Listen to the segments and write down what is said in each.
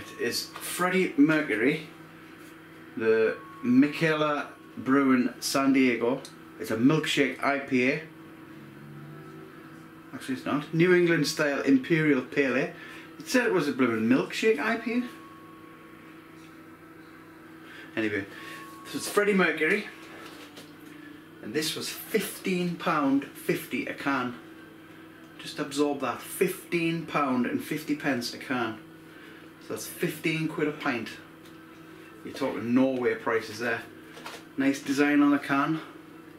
it is Freddie Murkury, the Mikkeller Brewing San Diego. It's a milkshake IPA. Actually, it's not. New England style Imperial Pale Ale. It said it was a blooming milkshake IPA. Anyway, this was Freddie Murkury. And this was £15.50 a can. Just absorb that. £15 and 50 pence a can. So that's 15 quid a pint. You're talking Norway prices there. Nice design on the can.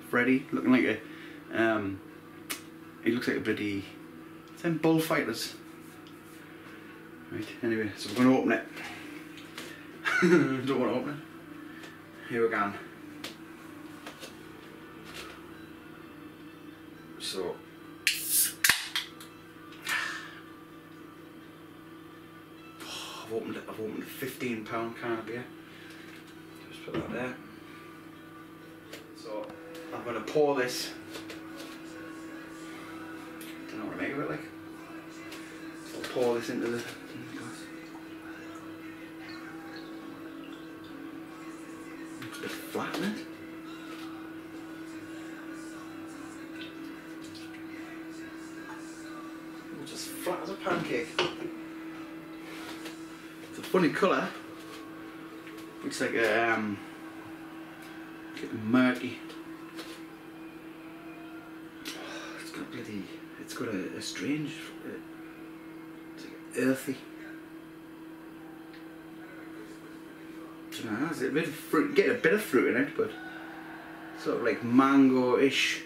Freddie, looking like a, um, he looks like a bloody, them bullfighters. Right, anyway, so we're going to open it. Don't want to open it. Here we go. So, I've opened it. I've opened a fifteen pound can of beer. Just put that there. So I'm gonna pour this. Don't know what to make of it like. I'll pour this into the, the flat? Just flat as a pancake. Funny colour. Looks like a um, murky. It's got bloody. It's got a, a strange. Uh, it's like earthy. Dunno, it's a bit of fruit. Get a bit of fruit in it, but sort of like mango-ish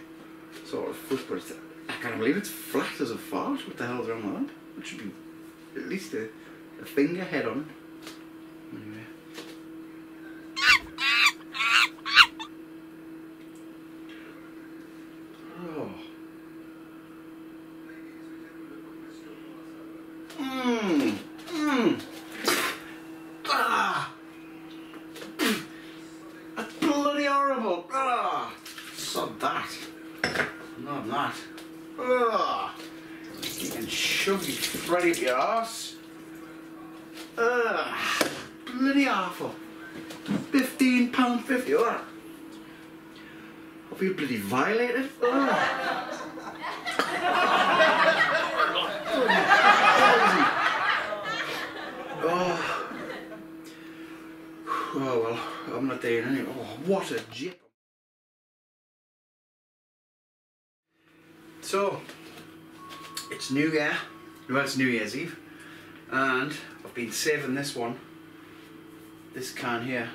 sort of fruit. But I can't believe it's flat as a fart. What the hell's wrong with that? It should be at least a, a finger head on. Anyway. Oh. Mmm. Mmm. Ah. That's bloody horrible. Ah. Sod that. Not that. Ah. You can shove your Freddy up your arse. Ah. Fifteen pound fifty. What? I feel bloody violated. Oh. oh well, I'm not there anyway. Oh, what a jip. So, it's New Year. Well, it's New Year's Eve. And I've been saving this one. This can here.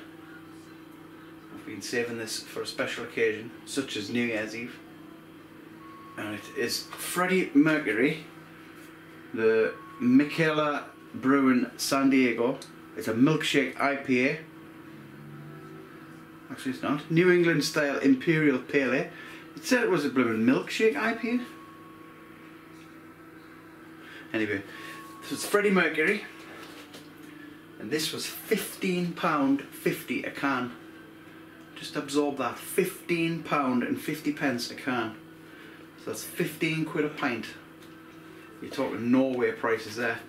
I've been saving this for a special occasion, such as New Year's Eve. And it is Freddie Murkury, the Mikkeller Brewing San Diego. It's a milkshake IPA. Actually, it's not. New England style Imperial Pale Ale. It said it was a blooming milkshake IPA. Anyway, this was Freddie Murkury. And this was £15.50 a can. Just absorb that. £15 and 50 pence a can. So that's 15 quid a pint. You're talking Norway prices there.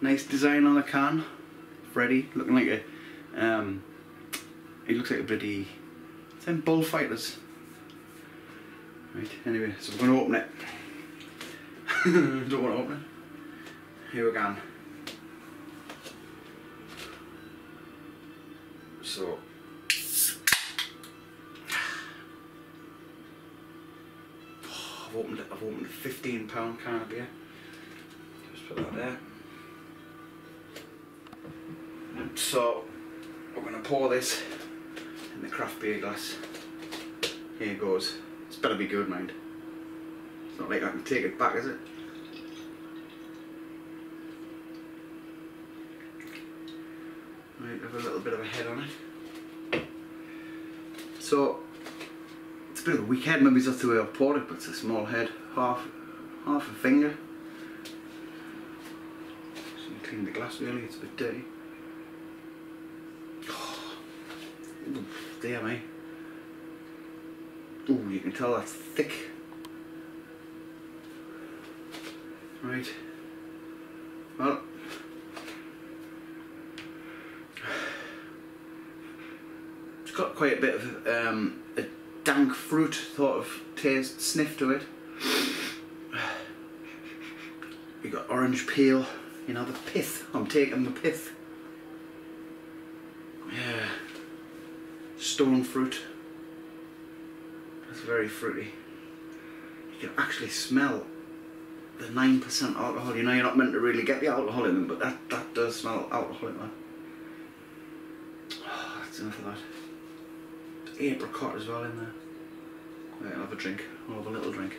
Nice design on the can. Freddie, looking like a, um, he looks like a bloody, them bullfighters. Right, anyway, so we're going to open it. Don't want to open it. Here we go. So, I've opened. I've opened a fifteen pound can of beer. Just put that there. So we're gonna pour this in the craft beer glass. Here it goes. It's better be good, mind. It's not like I can take it back, is it? Have a little bit of a head on it. So it's a bit of a weak head, maybe that's the way I poured it, but it's a small head, half half a finger. So you clean the glass really, it's a bit dirty. Oh, ooh, dear eh? me. Ooh, you can tell that's thick. Right. Well, quite a bit of um, a dank fruit sort of taste, sniff to it. We got orange peel, you know, the pith. I'm taking the pith. Yeah. Stone fruit. That's very fruity. You can actually smell the 9% alcohol. You know, you're not meant to really get the alcohol in them, but that, that does smell alcoholic, man. Oh, that's enough of that. Apricot as well in there. Right, I'll have a drink. I'll have a little drink.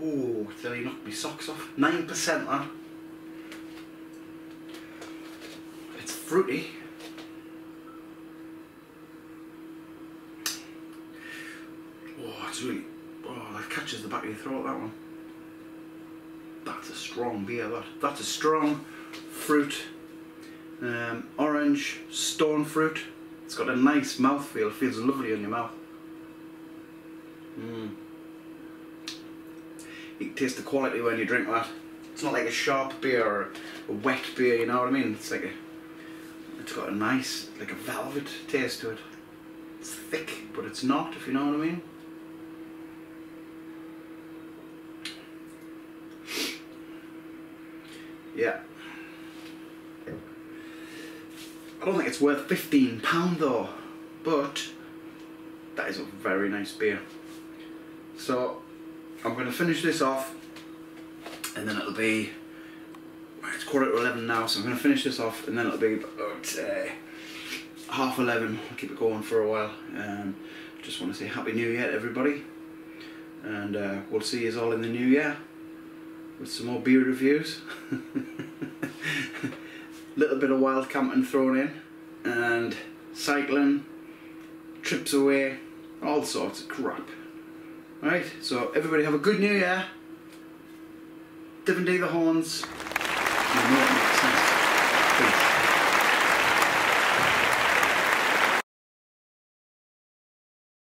Oh, till he knocked my socks off. 9% that. It's fruity. Oh, it's Oh, that catches the back of your throat, that one. That's a strong beer, that. That's a strong fruit. Um, orange, stone fruit. It's got a nice mouthfeel. It feels lovely in your mouth. Mm. You can taste the quality when you drink that. It's not like a sharp beer or a wet beer, you know what I mean? It's like a. It's got a nice, like a velvet taste to it. It's thick, but it's not, if you know what I mean. Yeah. I don't think it's worth fifteen pound though, but that is a very nice beer. So I'm going to finish this off, and then it'll be. It's quarter to eleven now, so I'm going to finish this off, and then it'll be about uh, half eleven. I'll keep it going for a while. Um, just want to say Happy New Year to everybody, and uh, we'll see you all in the new year with some more beer reviews. a Little bit of wild camping thrown in, and cycling, trips away, all sorts of crap. Right, so everybody have a good new year. Different day the horns.